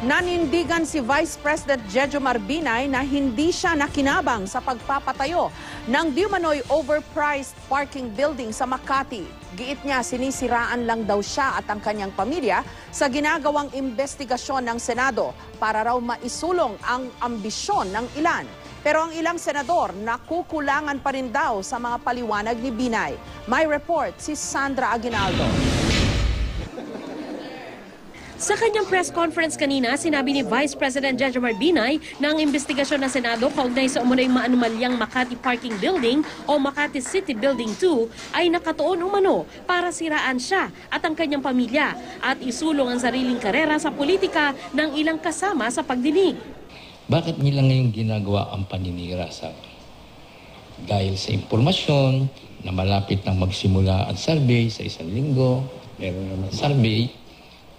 Nanindigan si Vice President Jejo Marbinay na hindi siya nakinabang sa pagpapatayo ng Diumanoy overpriced parking building sa Makati. Giit niya sinisiraan lang daw siya at ang kanyang pamilya sa ginagawang investigasyon ng Senado para raw maisulong ang ambisyon ng ilan. Pero ang ilang senador nakukulangan pa rin daw sa mga paliwanag ni Binay. May report si Sandra Aguinaldo. Sa kanyang press conference kanina, sinabi ni Vice President Jejo Marbinay na ang investigasyon ng Senado kaugnay sa umunay maanumalyang Makati Parking Building o Makati City Building 2 ay nakatuon umano para siraan siya at ang kanyang pamilya at isulong ang sariling karera sa politika ng ilang kasama sa pagdinig. Bakit nila ngayon ginagawa ang paninira sa? Dahil sa impormasyon na malapit nang magsimula ang survey sa isang linggo, meron naman survey,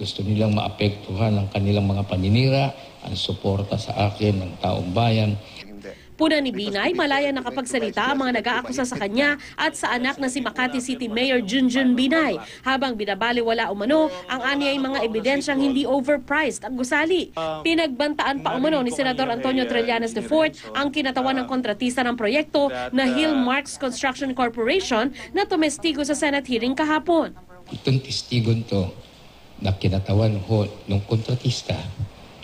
gusto nilang maapektuhan ang kanilang mga paninira, ang suporta sa akin ng taong bayan. Puna ni Binay, malaya nakapagsalita ang mga nag-aakusa sa kanya at sa anak na si Makati City Mayor Junjun Binay habang binabaliwala umano ang anyay mga ebidensyang hindi overpriced ang gusali. Pinagbantaan pa umano ni Senador Antonio Trillanes IV ang kinatawan ng kontratista ng proyekto na Hill Marks Construction Corporation na tumestigo sa Senate hearing kahapon. Itong testigon to na kinatawan ho ng kontratista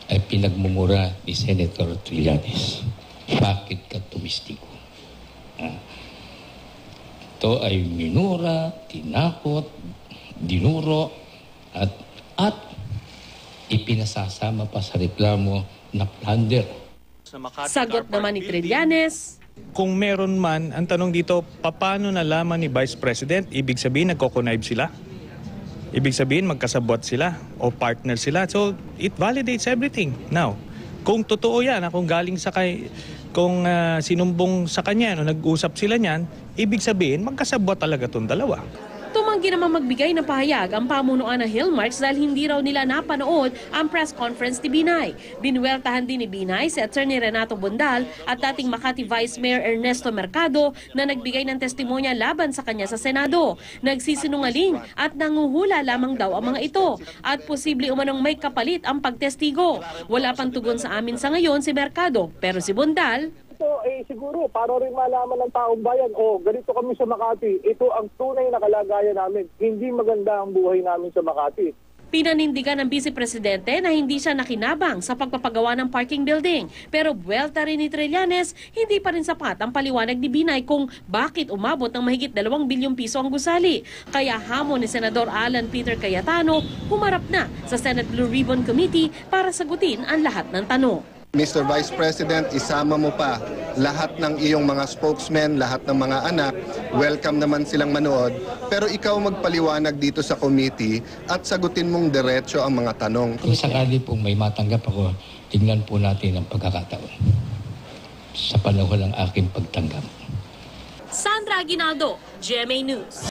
ay pinagmumura ni Senator Trillanes. Bakit ka tumistigo? Ah. Ito ay minura, tinakot, dinuro, at, at ipinasasama pa sa reklamo na plunder. Sagot naman ni Trillanes, Kung meron man, ang tanong dito, paano nalaman ni Vice President? Ibig sabihin, nagko-connive sila? Ibig sabihin, magkasabot sila o partner sila. So, it validates everything. Now, kung totoo yan, ah, kung galing sa kay, kung ah, sinumbong sa kanya, no, nag-usap sila niyan, ibig sabihin, magkasabot talaga tong dalawa. Tumanggi naman magbigay ng pahayag ang pamunuan ng Hillmarks dahil hindi raw nila napanood ang press conference ni Binay. Binuweltahan din ni Binay si Attorney Renato Bundal at dating Makati Vice Mayor Ernesto Mercado na nagbigay ng testimonya laban sa kanya sa Senado. Nagsisinungaling at nanguhula lamang daw ang mga ito at posible umanong may kapalit ang pagtestigo. Wala pang tugon sa amin sa ngayon si Mercado pero si Bundal ito siguro para rin malaman ng taong bayan, oh, ganito kami sa Makati. Ito ang tunay na kalagayan namin. Hindi maganda ang buhay namin sa Makati. Pinanindigan ng Vice Presidente na hindi siya nakinabang sa pagpapagawa ng parking building. Pero buwelta rin ni Trillanes, hindi pa rin sapat ang paliwanag ni Binay kung bakit umabot ng mahigit 2 bilyong piso ang gusali. Kaya hamon ni Senador Alan Peter Cayetano humarap na sa Senate Blue Ribbon Committee para sagutin ang lahat ng tanong. Mr. Vice President, isama mo pa lahat ng iyong mga spokesmen, lahat ng mga anak. Welcome naman silang manood. Pero ikaw magpaliwanag dito sa committee at sagutin mong diretso ang mga tanong. Kung sakali pong may matanggap ako, tingnan po natin ang pagkakataon sa panahon ng aking pagtanggap. Sandra Aguinaldo, GMA News.